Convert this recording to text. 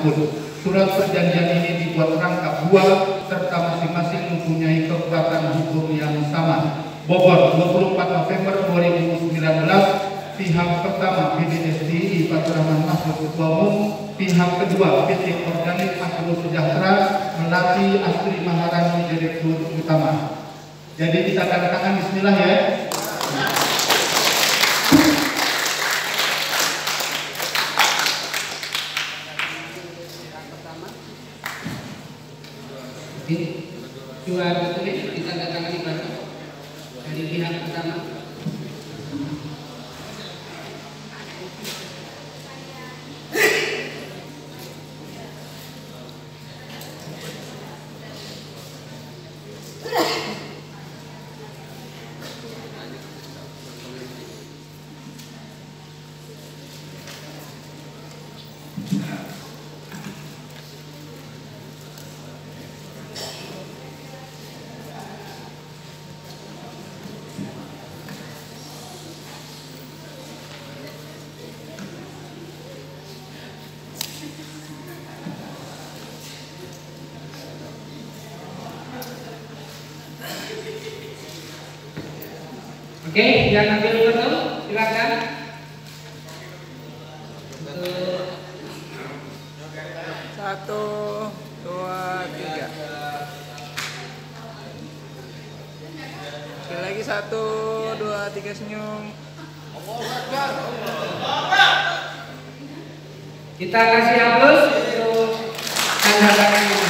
Mahfud. Surat perjanjian ini dibuat rangkap dua serta masing-masing mempunyai kekuatan hukum yang sama. Bogor, 24 November 2019, pihak pertama PDSDI Rahman Mahfud Ketua Umum, pihak kedua PT Organik Makmur Sejahtera melatih Astri Maharani Direktur Utama. Jadi kita tanda tangan Bismillah ya. Ini dua dokumen ditandatangani bareng dari pihak pertama. Oke, yang ambil foto silakan. Satu, dua, tiga. Sekali lagi satu, dua, tiga senyum. kita kasih hapus untuk tanda tangan ini.